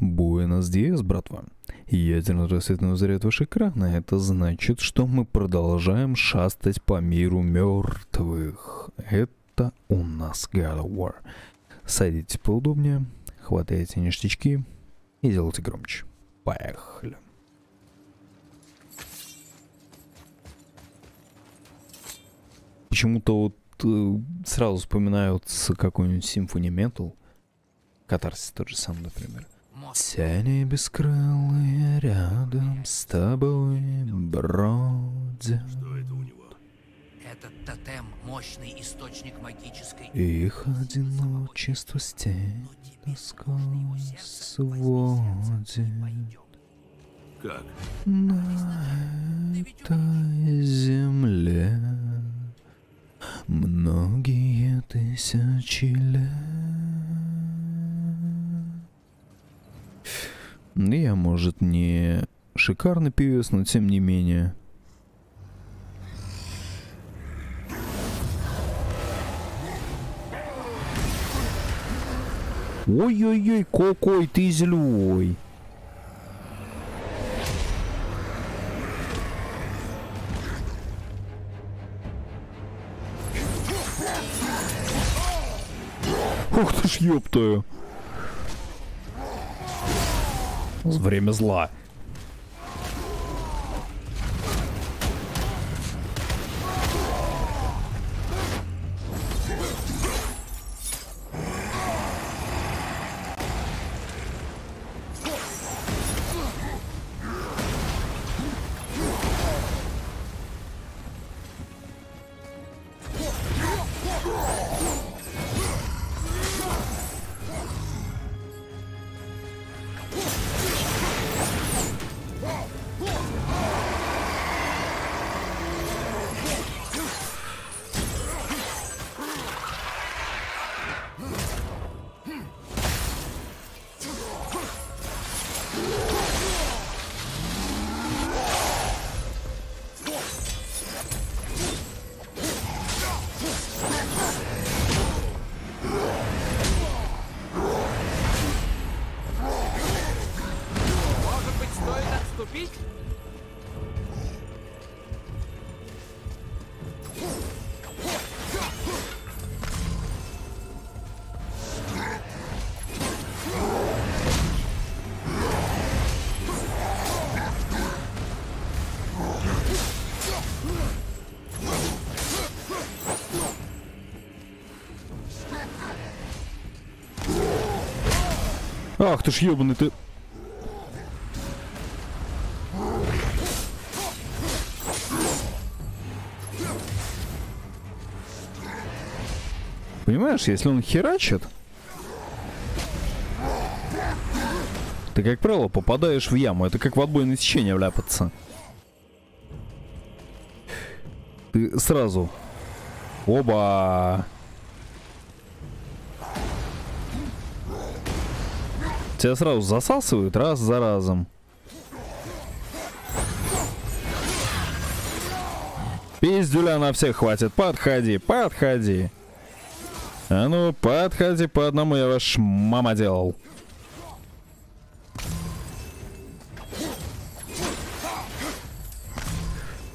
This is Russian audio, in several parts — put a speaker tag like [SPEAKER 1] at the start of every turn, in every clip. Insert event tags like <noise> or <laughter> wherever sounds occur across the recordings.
[SPEAKER 1] Буэнос Диас, братва. Ядерный рассветный заряд ваш экрана. Это значит, что мы продолжаем шастать по миру мертвых. Это у нас God of War. Садитесь поудобнее, хватайте ништячки и делайте громче. Поехали. Почему-то вот э, сразу вспоминаются какой-нибудь Symphony Metal. Катарсис тот же самый, например. Тени бескрылые рядом с тобой бродят.
[SPEAKER 2] Что это у него?
[SPEAKER 3] Этот тотем — мощный источник магической...
[SPEAKER 1] Их одиночество стен сводит.
[SPEAKER 2] Как?
[SPEAKER 1] На этой земле многие тысячи лет. Я, может, не шикарный певец, но тем не менее. Ой-ой-ой, какой ты злой. Ух ты ж ёптаю. Время зла. Ах ты ж ёбаный ты. Понимаешь, если он херачит, ты, как правило, попадаешь в яму. Это как в отбойное течение вляпаться. Ты сразу... Оба! Тебя сразу засасывают раз за разом. Пиздюля на всех хватит. Подходи, подходи. А ну, подходи по одному, я ваш мама делал.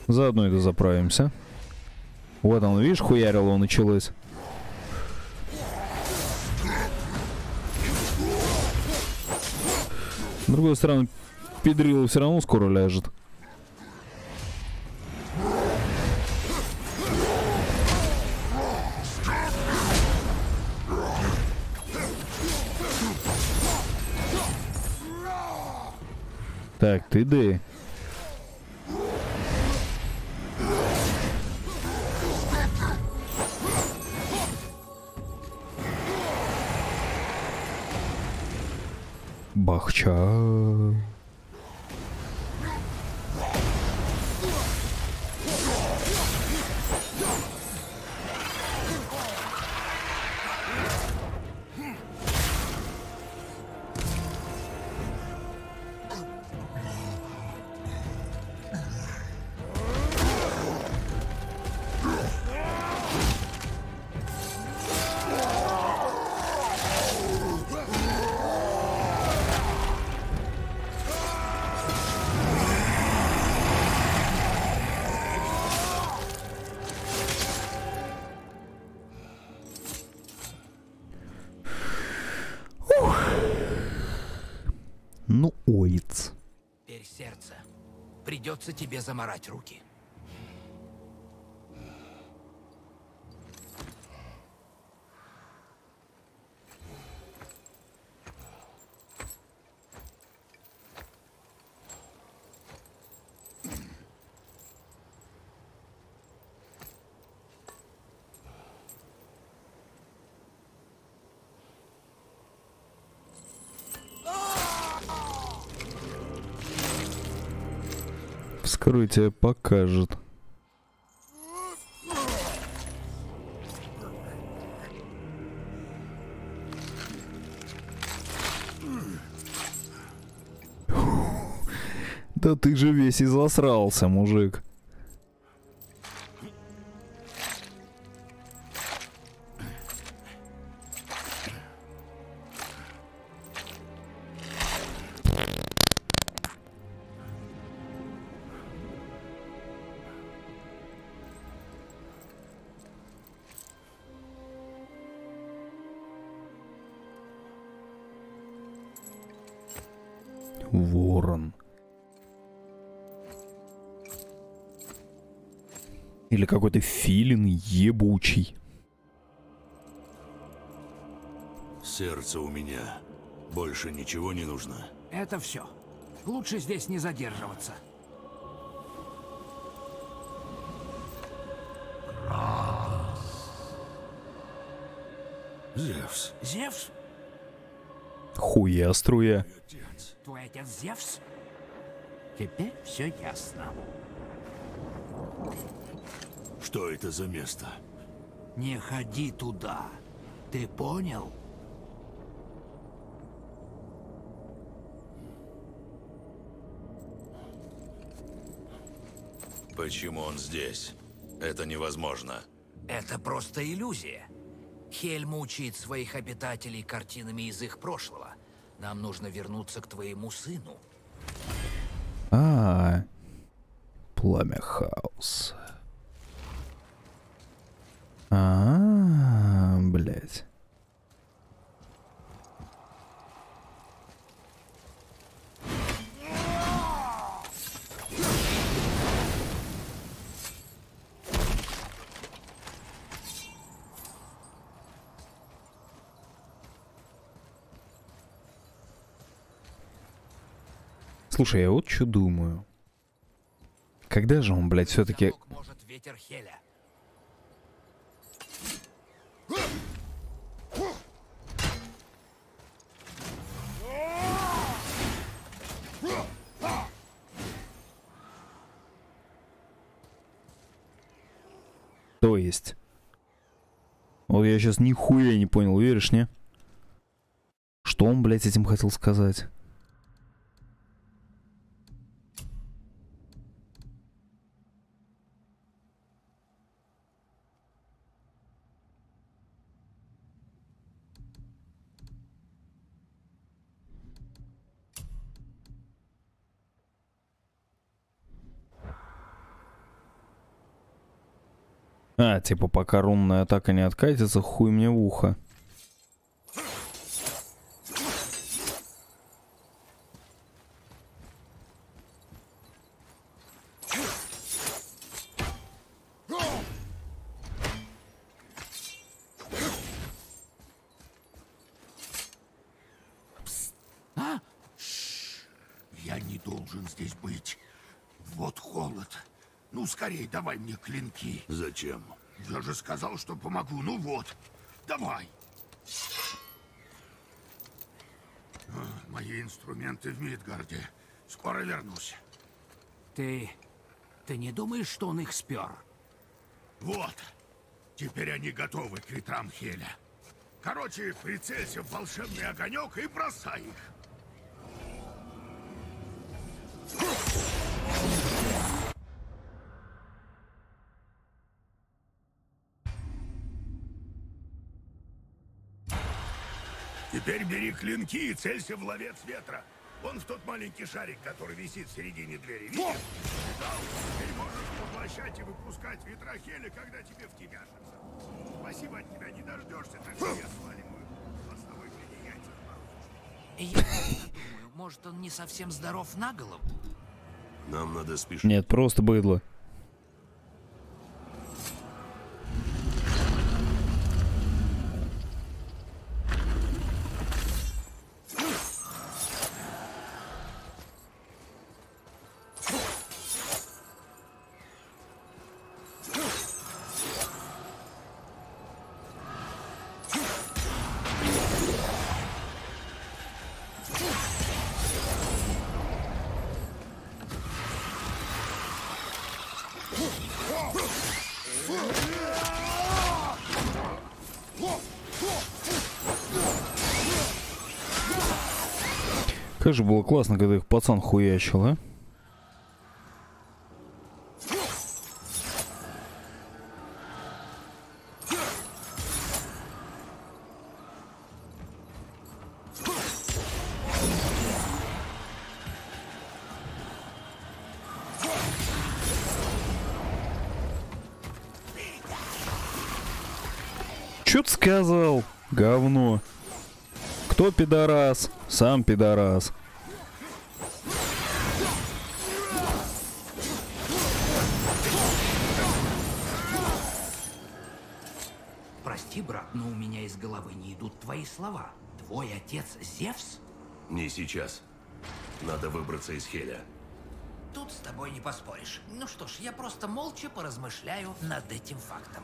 [SPEAKER 1] Заодно это заправимся. Вот он, видишь, хуярило началось. С другой стороны, педрило все равно скоро ляжет. Так, ты да. Ciao. Оиц.
[SPEAKER 3] Теперь сердце. Придется тебе заморать руки.
[SPEAKER 1] Вскрытие покажет. Да ты же весь изосрался, мужик. Или какой-то филин ебучий.
[SPEAKER 2] Сердце у меня. Больше ничего не нужно.
[SPEAKER 3] Это все. Лучше здесь не задерживаться.
[SPEAKER 2] Зевс,
[SPEAKER 3] Зевс?
[SPEAKER 1] Хуя струя.
[SPEAKER 2] отец.
[SPEAKER 3] Твой отец Зевс? Теперь все ясно.
[SPEAKER 2] Что это за место?
[SPEAKER 3] Не ходи туда. Ты понял?
[SPEAKER 2] Почему он здесь? Это невозможно.
[SPEAKER 3] Это просто иллюзия. Хель мучает своих обитателей картинами из их прошлого. Нам нужно вернуться к твоему сыну.
[SPEAKER 1] А, пламя хаоса. А, блять. Слушай, я вот что думаю. Когда же он, блядь, все-таки... То есть? Вот я сейчас нихуя не понял, веришь, не? Что он, блядь, этим хотел сказать? А, типа, пока рунная атака не откатится, хуй мне в ухо.
[SPEAKER 4] Я не должен здесь быть. Вот холод. Ну, скорей, давай мне клинки.
[SPEAKER 2] Зачем?
[SPEAKER 4] Я же сказал, что помогу. Ну вот, давай. А, Мои инструменты в Мидгарде. Скоро вернусь.
[SPEAKER 3] Ты... Ты не думаешь, что он их спер?
[SPEAKER 4] Вот. Теперь они готовы к ветрам Хеля. Короче, прицелься в волшебный огонек и бросай их. Теперь бери клинки и целься в ловец ветра. Вон в тот маленький шарик, который висит в середине двери. Видишь? Теперь можешь поглощать и выпускать ветра Хеля, когда тебе втемяшится. Спасибо от тебя не дождешься, так что я сваливаю. Хвостовой приятель.
[SPEAKER 3] Я думаю, Может, он не совсем здоров на голову?
[SPEAKER 2] Нам надо спешить.
[SPEAKER 1] Нет, просто быдло. Как же было классно, когда их пацан хуячил, а? Пидорас? Сам пидорас.
[SPEAKER 3] Прости, брат, но у меня из головы не идут твои слова. Твой отец Зевс?
[SPEAKER 2] Не сейчас. Надо выбраться из Хеля.
[SPEAKER 3] Тут с тобой не поспоришь. Ну что ж, я просто молча поразмышляю над этим фактом.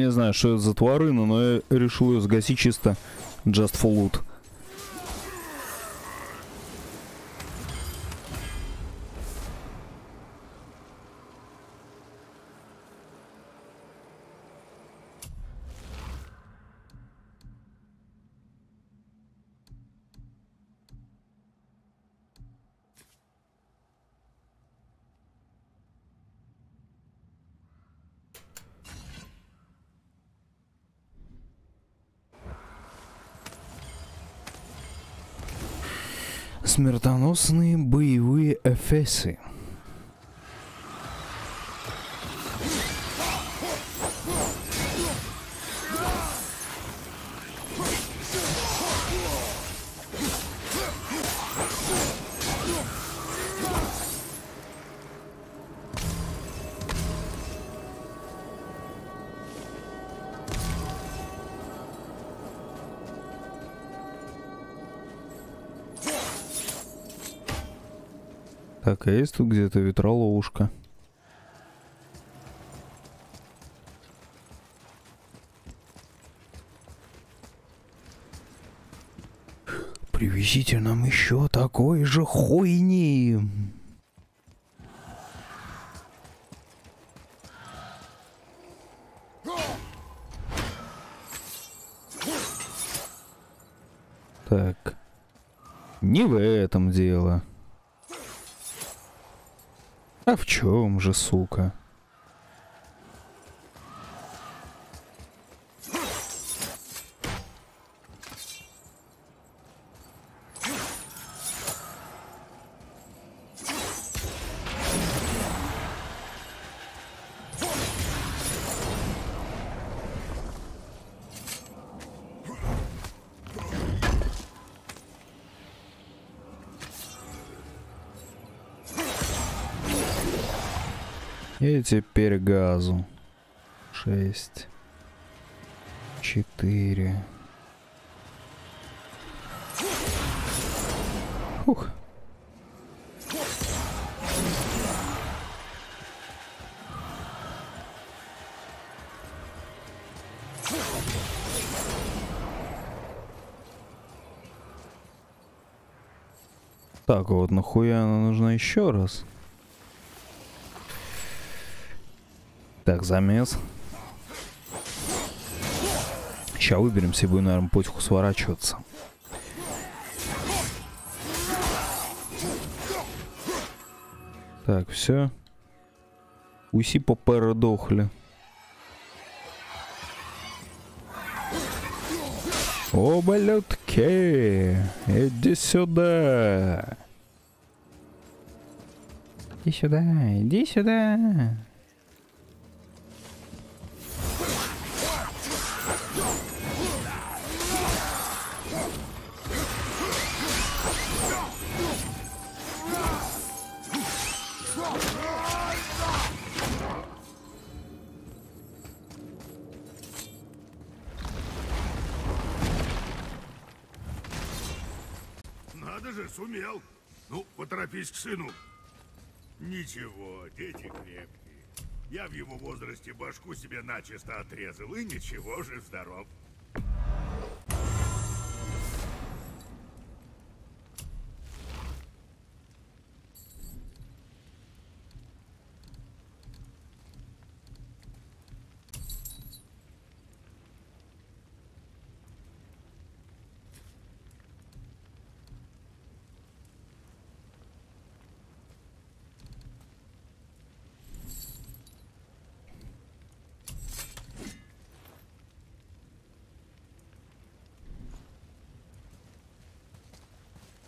[SPEAKER 1] Не знаю, что это за тварина, но я решил ее сгасить чисто just for loot. Смертоносные боевые эфесы. Так, а есть тут где-то ветроловушка? Привезите нам еще такой же хуйни. Так. Не в этом дело. А в чем же, сука? И теперь газу. Шесть. Четыре. Ух. Так, вот нахуя она нужна еще раз? Так, замес. Сейчас выберемся и будем, наверное, потиху сворачиваться. Так, все. Усі попередохли. Оболютки! Иди сюда! Иди сюда, иди сюда!
[SPEAKER 4] Надо же, сумел. Ну, поторопись к сыну. Ничего, дети крепкие. Я в его возрасте башку себе начисто отрезал, и ничего, жив-здоров.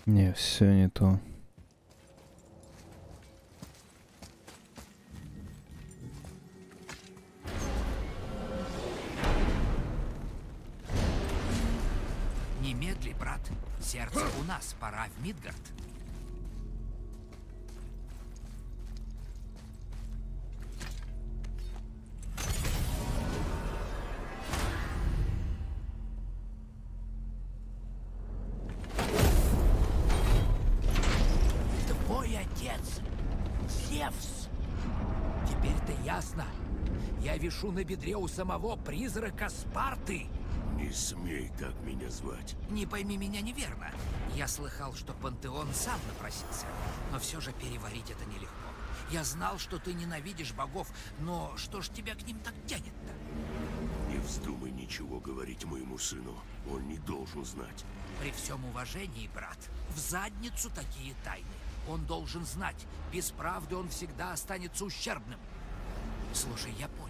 [SPEAKER 1] Не, все не то.
[SPEAKER 3] На бедре у самого призрака Спарты.
[SPEAKER 2] Не смей так меня звать.
[SPEAKER 3] Не пойми меня неверно. Я слыхал, что Пантеон сам напросился. Но все же переварить это нелегко. Я знал, что ты ненавидишь богов, но что ж тебя к ним так тянет-то?
[SPEAKER 2] Не вздумай ничего говорить моему сыну. Он не должен знать.
[SPEAKER 3] При всем уважении, брат, в задницу такие тайны. Он должен знать, без правды он всегда останется ущербным. Слушай, я понял.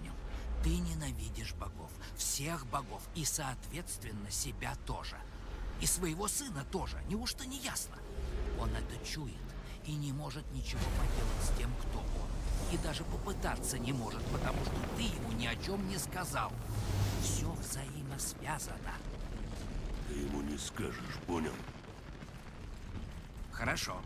[SPEAKER 3] Ты ненавидишь богов, всех богов, и, соответственно, себя тоже. И своего сына тоже. Неужто не ясно? Он это чует и не может ничего поделать с тем, кто он. И даже попытаться не может, потому что ты ему ни о чем не сказал. Все взаимосвязано.
[SPEAKER 2] Ты ему не скажешь, понял?
[SPEAKER 3] Хорошо.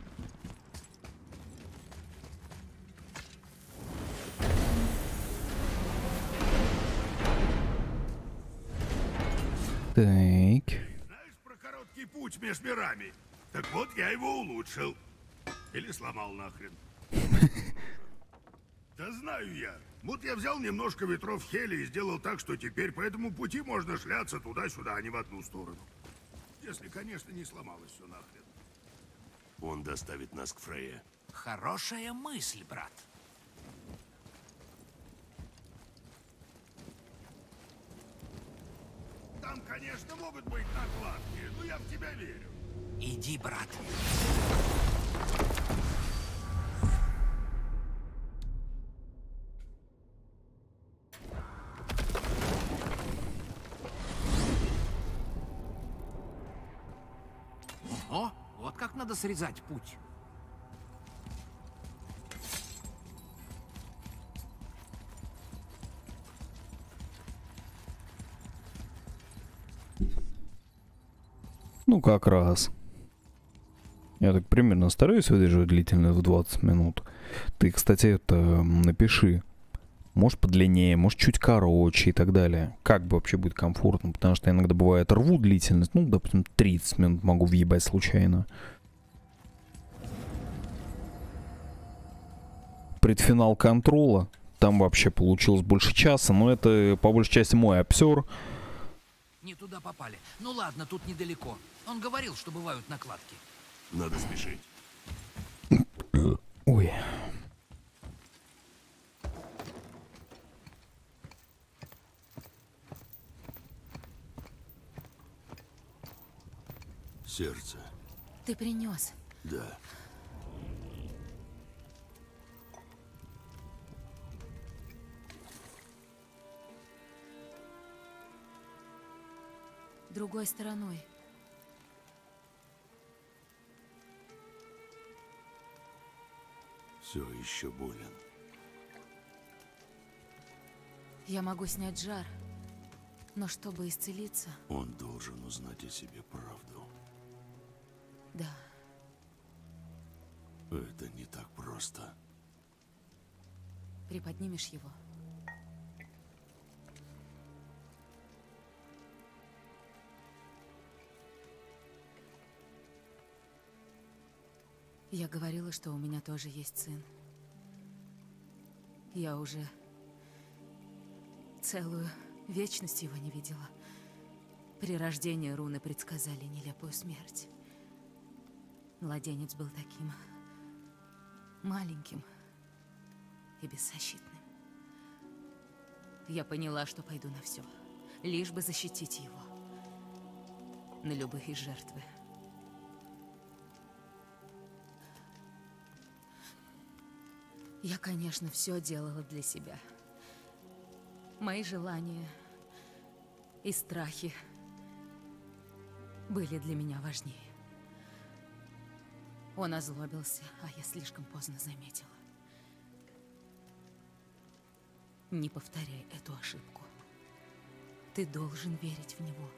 [SPEAKER 1] Так.
[SPEAKER 4] Знаешь про короткий путь между мирами? Так вот, я его улучшил. Или сломал нахрен. <laughs> Да знаю я. Вот я взял немножко ветров Хели и сделал так, что теперь по этому пути можно шляться туда-сюда, а не в одну сторону. Если, конечно, не сломалось все нахрен.
[SPEAKER 2] Он доставит нас к Фрейе.
[SPEAKER 3] Хорошая мысль, брат.
[SPEAKER 4] Там, конечно, могут быть накладки, но я в тебя верю.
[SPEAKER 3] Иди, брат. О, вот как надо срезать путь.
[SPEAKER 1] Ну, как раз. Я так примерно стараюсь выдерживать длительность в 20 минут. Ты, кстати, это напиши. Может подлиннее, может чуть короче и так далее. Как бы вообще будет комфортно, потому что иногда бывает рву длительность, ну, допустим, 30 минут могу въебать случайно. Предфинал контрола. Там вообще получилось больше часа, но это по большей части мой обсер.
[SPEAKER 3] Не туда попали. Ну ладно, тут недалеко. Он говорил, что бывают накладки.
[SPEAKER 2] Надо спешить.
[SPEAKER 1] Ой.
[SPEAKER 2] Сердце.
[SPEAKER 5] Ты принес.
[SPEAKER 2] Да.
[SPEAKER 5] Другой стороной.
[SPEAKER 2] Все еще болен.
[SPEAKER 5] Я могу снять жар. Но чтобы исцелиться,
[SPEAKER 2] Он должен узнать о себе правду.
[SPEAKER 5] да,
[SPEAKER 2] Это не так просто.
[SPEAKER 5] приподнимешь его. Я говорила, что у меня тоже есть сын. Я уже целую вечность его не видела. При рождении руны предсказали нелепую смерть. Младенец был таким маленьким и беззащитным. Я поняла, что пойду на все, лишь бы защитить его. На любые жертвы. Я, конечно, все делала для себя. Мои желания и страхи были для меня важнее. Он озлобился, а я слишком поздно заметила. Не повторяй эту ошибку. Ты должен верить в него.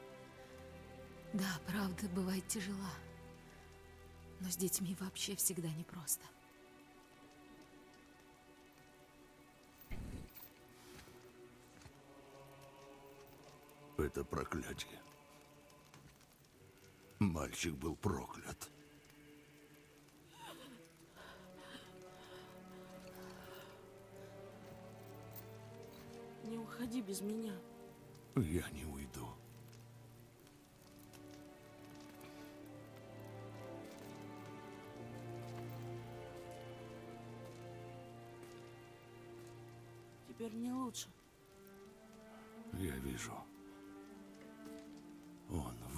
[SPEAKER 5] Да, правда, бывает тяжела. Но с детьми вообще всегда непросто.
[SPEAKER 2] Это проклятие. Мальчик был проклят.
[SPEAKER 6] Не уходи без меня.
[SPEAKER 2] Я не уйду.
[SPEAKER 6] Теперь мне лучше.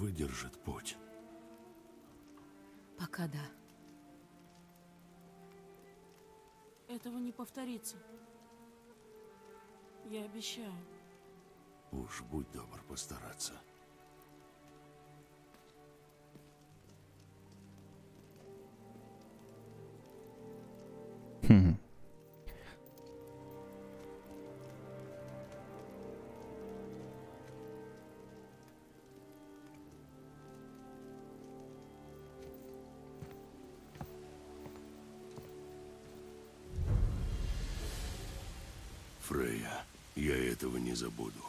[SPEAKER 2] Выдержит путь.
[SPEAKER 5] Пока да.
[SPEAKER 6] Этого не повторится. Я обещаю.
[SPEAKER 2] Уж будь добр постараться.
[SPEAKER 1] Хм.
[SPEAKER 2] Фрея, я этого не забуду.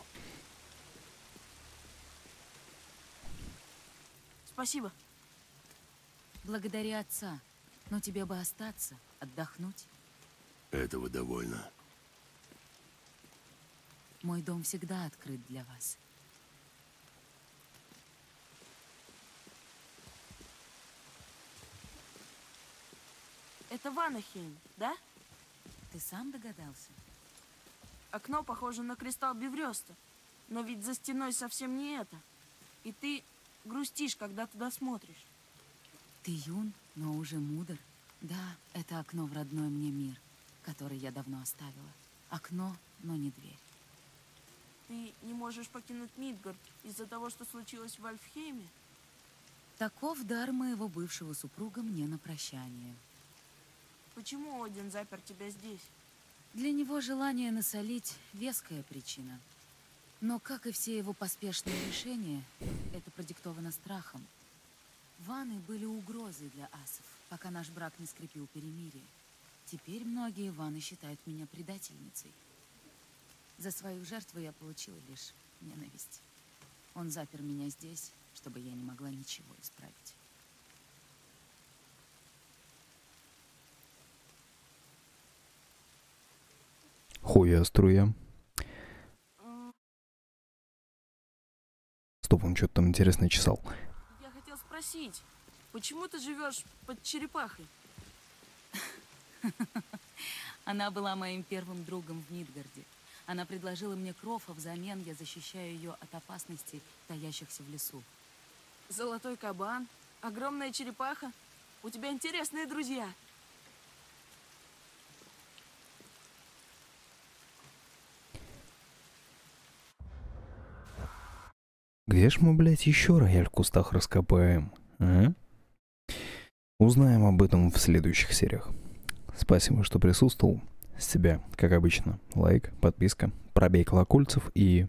[SPEAKER 6] Спасибо.
[SPEAKER 5] Благодари отца. Но тебе бы остаться, отдохнуть.
[SPEAKER 2] Этого довольно.
[SPEAKER 5] Мой дом всегда открыт для вас.
[SPEAKER 6] Это Ванахейм, да?
[SPEAKER 5] Ты сам догадался?
[SPEAKER 6] Окно похоже на кристалл Беврёста. Но ведь за стеной совсем не это. И ты грустишь, когда туда смотришь.
[SPEAKER 5] Ты юн, но уже мудр. Да, это окно в родной мне мир, который я давно оставила. Окно, но не дверь.
[SPEAKER 6] Ты не можешь покинуть Мидгард из-за того, что случилось в Альфхейме?
[SPEAKER 5] Таков дар моего бывшего супруга мне на прощание.
[SPEAKER 6] Почему Один запер тебя здесь?
[SPEAKER 5] Для него желание насолить – веская причина. Но, как и все его поспешные решения, это продиктовано страхом. Ваны были угрозой для асов, пока наш брак не скрепил перемирие. Теперь многие ваны считают меня предательницей. За свою жертву я получила лишь ненависть. Он запер меня здесь, чтобы я не могла ничего исправить.
[SPEAKER 1] Хуя струя. Стоп, он что-то там интересное чесал.
[SPEAKER 6] Я хотел спросить, почему ты живешь под черепахой? <laughs>
[SPEAKER 5] Она была моим первым другом в Мидгарде. Она предложила мне кров, а взамен я защищаю ее от опасностей, таящихся в лесу.
[SPEAKER 6] Золотой кабан, огромная черепаха. У тебя интересные друзья.
[SPEAKER 1] Где ж мы, блядь, еще рояль в кустах раскопаем? А? Узнаем об этом в следующих сериях. Спасибо, что присутствовал. С тебя, как обычно, лайк, подписка, пробей колокольцев и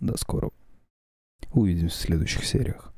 [SPEAKER 1] до скорого. Увидимся в следующих сериях.